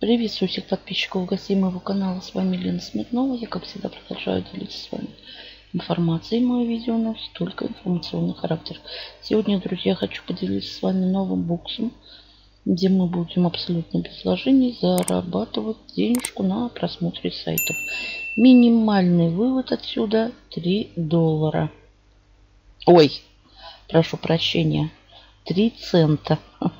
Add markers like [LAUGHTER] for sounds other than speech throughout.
Приветствую всех подписчиков и гостей моего канала. С вами Лена Смирнова. Я, как всегда, продолжаю делиться с вами информацией. Мое видео носит только информационный характер. Сегодня, друзья, хочу поделиться с вами новым боксом, где мы будем абсолютно без вложений зарабатывать денежку на просмотре сайтов. Минимальный вывод отсюда 3 доллара. Ой, прошу прощения, 3 цента. [LAUGHS]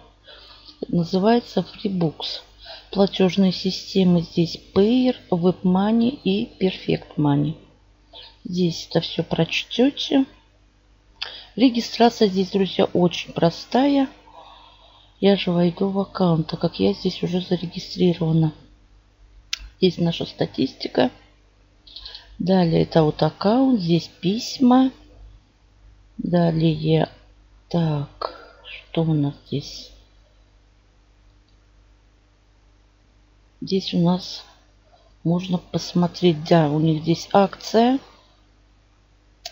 Называется FreeBooks. Платежные системы здесь Payer, WebMoney и Perfect Money. Здесь это все прочтете. Регистрация здесь, друзья, очень простая. Я же войду в аккаунт, так как я здесь уже зарегистрирована. Здесь наша статистика. Далее это вот аккаунт. Здесь письма. Далее. Так, что у нас здесь? Здесь у нас можно посмотреть, да, у них здесь акция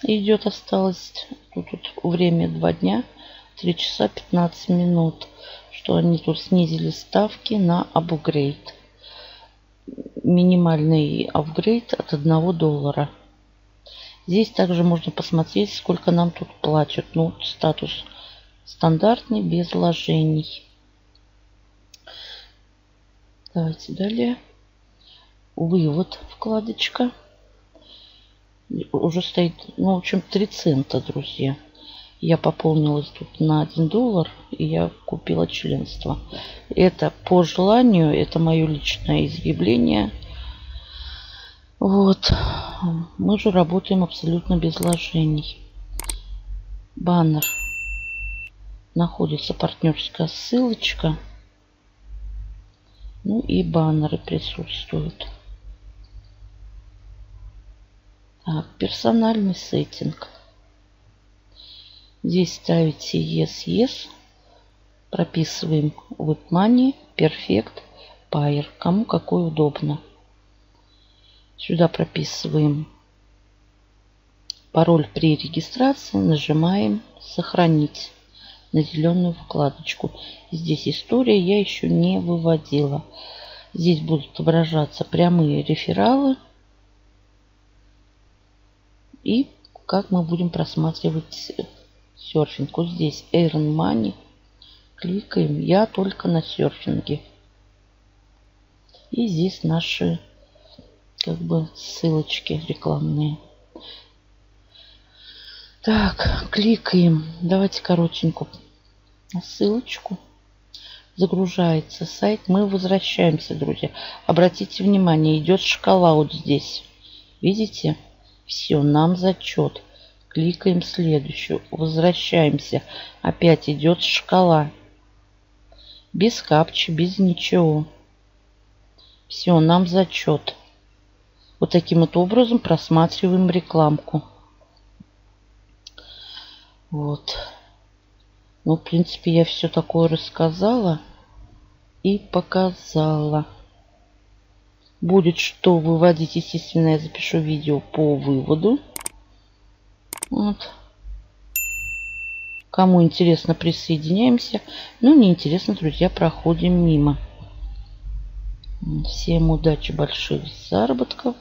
идет, осталось тут, тут время 2 дня, 3 часа 15 минут, что они тут снизили ставки на апгрейд. Минимальный апгрейд от 1 доллара. Здесь также можно посмотреть, сколько нам тут платят. Ну, статус стандартный, без вложений. Давайте далее. Вывод вкладочка. Уже стоит, ну, в общем, 3 цента, друзья. Я пополнилась тут на 1 доллар, и я купила членство. Это по желанию, это мое личное изъявление. Вот. Мы же работаем абсолютно без вложений. Баннер. Находится партнерская ссылочка. Ну и баннеры присутствуют. Так, персональный сеттинг. Здесь ставите Yes, Yes. Прописываем WebMoney, Perfect, Pair. Кому какой удобно. Сюда прописываем пароль при регистрации. Нажимаем «Сохранить» на зеленую вкладочку. Здесь история я еще не выводила. Здесь будут отображаться прямые рефералы. И как мы будем просматривать серфинг. Вот здесь Earn Money. Кликаем. Я только на серфинге. И здесь наши как бы ссылочки рекламные. Так, кликаем. Давайте коротенько ссылочку. Загружается сайт. Мы возвращаемся, друзья. Обратите внимание, идет шкала вот здесь. Видите? Все, нам зачет. Кликаем следующую. Возвращаемся. Опять идет шкала. Без капчи, без ничего. Все, нам зачет. Вот таким вот образом просматриваем рекламку. Вот. Ну, в принципе, я все такое рассказала и показала. Будет что выводить, естественно, я запишу видео по выводу. Вот. Кому интересно, присоединяемся. Ну, не интересно, друзья, проходим мимо. Всем удачи, больших заработков.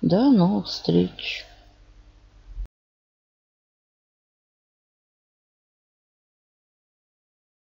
До новых встреч.